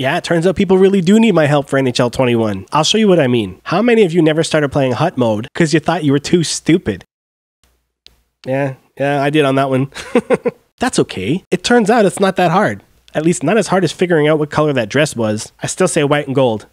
Yeah, it turns out people really do need my help for NHL 21. I'll show you what I mean. How many of you never started playing HUT mode because you thought you were too stupid? Yeah, yeah, I did on that one. That's okay. It turns out it's not that hard. At least not as hard as figuring out what color that dress was. I still say white and gold.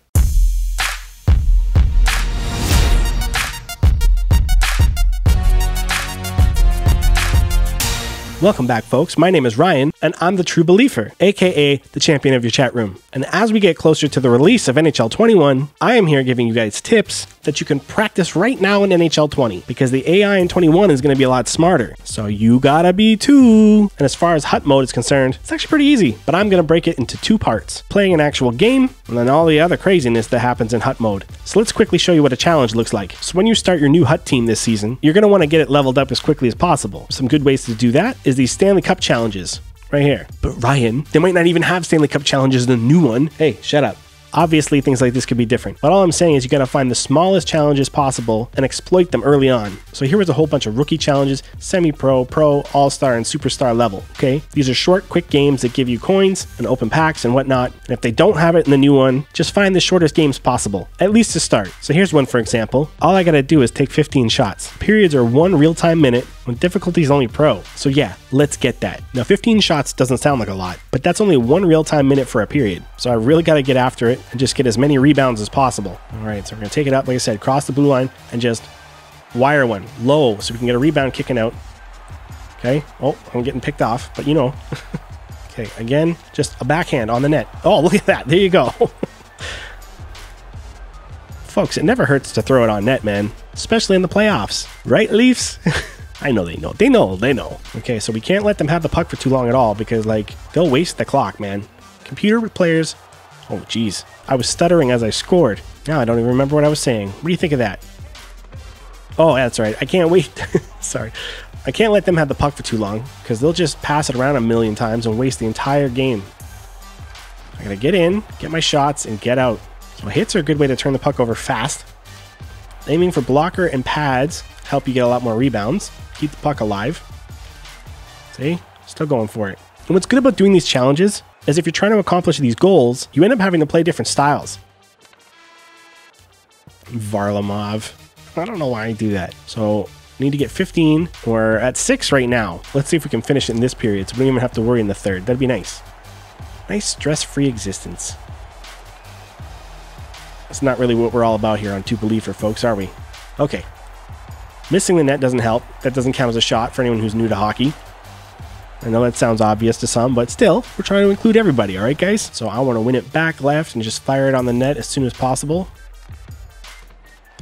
Welcome back, folks. My name is Ryan, and I'm the TruBeLeafer, aka the champion of your chat room. And as we get closer to the release of NHL 21, I am here giving you guys tips that you can practice right now in NHL 20 because the AI in 21 is going to be a lot smarter. So you gotta be too. And as far as HUT mode is concerned, it's actually pretty easy, but I'm going to break it into two parts playing an actual game and then all the other craziness that happens in HUT mode. So let's quickly show you what a challenge looks like. So when you start your new HUT team this season, you're going to want to get it leveled up as quickly as possible. Some good ways to do that is these Stanley Cup challenges right here. But Ryan, they might not even have Stanley Cup challenges in the new one. Hey, shut up. Obviously, things like this could be different, but all I'm saying is you gotta find the smallest challenges possible and exploit them early on. So here was a whole bunch of rookie challenges, semi pro, pro, all star, and superstar level. Okay, these are short, quick games that give you coins and open packs and whatnot. And if they don't have it in the new one, just find the shortest games possible, at least to start. So here's one for example. All I gotta do is take 15 shots. Periods are one real time minute, when difficulty is only pro. So yeah, let's get that. Now 15 shots doesn't sound like a lot, but that's only one real time minute for a period. So I really gotta get after it and just get as many rebounds as possible. All right, so we're gonna take it up, like I said, cross the blue line and just wire one low so we can get a rebound kicking out. Okay. Oh, I'm getting picked off, but you know. okay, again, just a backhand on the net. Oh, look at that. There you go. Folks, it never hurts to throw it on net, man, especially in the playoffs. Right, Leafs? I know they know. They know. They know. Okay, so we can't let them have the puck for too long at all because, like, they'll waste the clock, man. Computer players. Oh, jeez. I was stuttering as I scored. Now I don't even remember what I was saying. What do you think of that? Oh, that's right. I can't wait. Sorry. I can't let them have the puck for too long because they'll just pass it around a million times and waste the entire game. I gotta get in, get my shots, and get out. So hits are a good way to turn the puck over fast. Aiming for blocker and pads help you get a lot more rebounds. Keep the puck alive. See? Still going for it. And what's good about doing these challenges is if you're trying to accomplish these goals, you end up having to play different styles. Varlamov. I don't know why I do that. So need to get 15. We're at 6 right now. Let's see if we can finish it in this period so we don't even have to worry in the third. That'd be nice. Nice stress-free existence. That's not really what we're all about here on TruBeLeafer, folks, are we? Okay. Missing the net doesn't help. That doesn't count as a shot for anyone who's new to hockey. I know that sounds obvious to some, but still, we're trying to include everybody, all right, guys? So I want to win it back left and just fire it on the net as soon as possible.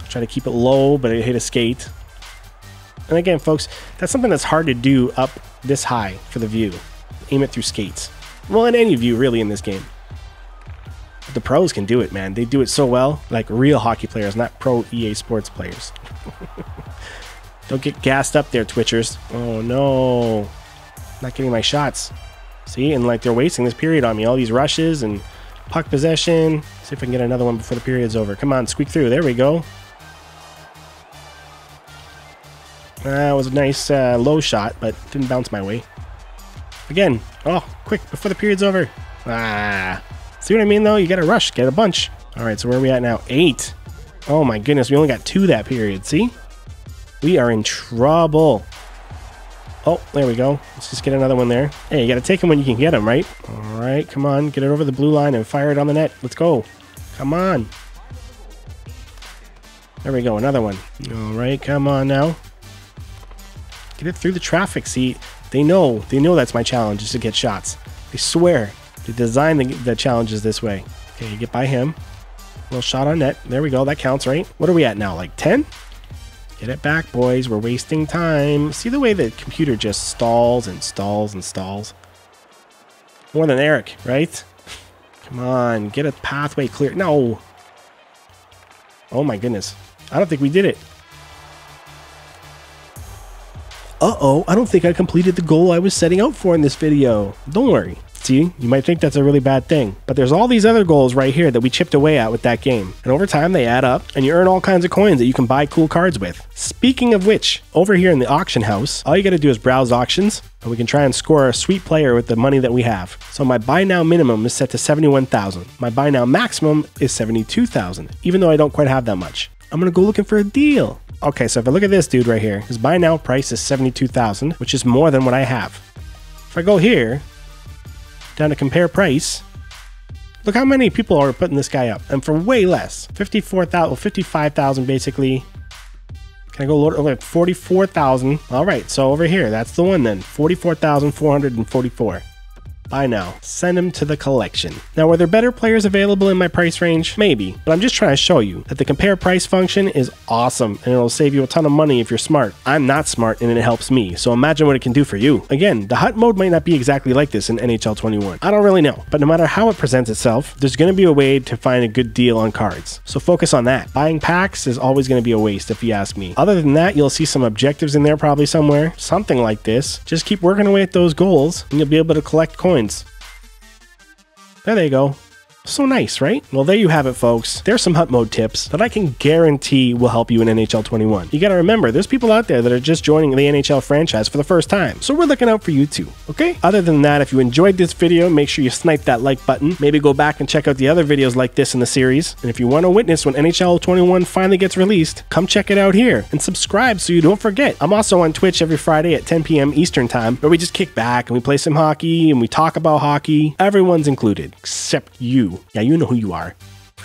Try to keep it low, but it hit a skate. And again, folks, that's something that's hard to do up this high for the view. Aim it through skates. Well, in any view, really, in this game. But the pros can do it, man. They do it so well, like real hockey players, not pro EA Sports players. Don't get gassed up there, Twitchers. Oh, no. Not getting my shots. See, and like they're wasting this period on me. All these rushes and puck possession. See if I can get another one before the period's over. Come on, squeak through. There we go. That was a nice uh, low shot, but didn't bounce my way. Again. Oh, quick, before the period's over. Ah. See what I mean, though? You gotta rush. Get a bunch. All right, so where are we at now? Eight. Oh, my goodness. We only got two that period. See? We are in trouble. Oh, there we go. Let's just get another one there. Hey, you gotta take them when you can get them, right? All right, come on. Get it over the blue line and fire it on the net. Let's go. Come on. There we go. Another one. All right, come on now. Get it through the traffic. See, they know. They know that's my challenge is to get shots. They swear. They design the, the challenges this way. Okay, get by him. Little shot on net. There we go. That counts, right? What are we at now? Like 10? Get it back, boys. We're wasting time. See the way the computer just stalls and stalls and stalls? More than Eric, right? Come on, get a pathway clear. No. Oh my goodness. I don't think we did it. Uh-oh, I don't think I completed the goal I was setting out for in this video. Don't worry. See, you might think that's a really bad thing, but there's all these other goals right here that we chipped away at with that game. And over time, they add up, and you earn all kinds of coins that you can buy cool cards with. Speaking of which, over here in the auction house, all you gotta do is browse auctions, and we can try and score a sweet player with the money that we have. So my buy now minimum is set to 71,000. My buy now maximum is 72,000, even though I don't quite have that much. I'm gonna go looking for a deal. Okay, so if I look at this dude right here, his buy now price is 72,000, which is more than what I have. If I go here, down to compare price. Look how many people are putting this guy up, and for way less. 54,000, 55,000 basically. Can I go lower? Oh, 44,000. All right, so over here, that's the one then. 44,444. Buy now. Send them to the collection. Now, were there better players available in my price range? Maybe, but I'm just trying to show you that the compare price function is awesome and it'll save you a ton of money if you're smart. I'm not smart and it helps me, so imagine what it can do for you. Again, the HUT mode might not be exactly like this in NHL 21. I don't really know, but no matter how it presents itself, there's going to be a way to find a good deal on cards. So focus on that. Buying packs is always going to be a waste if you ask me. Other than that, you'll see some objectives in there probably somewhere, something like this. Just keep working away at those goals and you'll be able to collect coins coins. There they go. So nice, right? Well, there you have it, folks. There's some HUT mode tips that I can guarantee will help you in NHL 21. You gotta remember, there's people out there that are just joining the NHL franchise for the first time, so we're looking out for you too, okay? Other than that, if you enjoyed this video, make sure you snipe that like button. Maybe go back and check out the other videos like this in the series. And if you want to witness when NHL 21 finally gets released, come check it out here and subscribe so you don't forget. I'm also on Twitch every Friday at 10 p.m. Eastern Time, where we just kick back and we play some hockey and we talk about hockey. Everyone's included, except you. Yeah, you know who you are.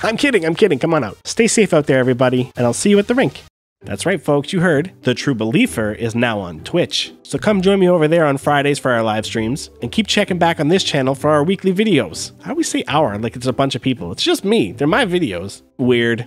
I'm kidding, I'm kidding. Come on out. Stay safe out there, everybody, and I'll see you at the rink. That's right, folks, you heard. The TruBeLeafer is now on Twitch. So come join me over there on Fridays for our live streams, and keep checking back on this channel for our weekly videos. I always say our like it's a bunch of people. It's just me. They're my videos. Weird.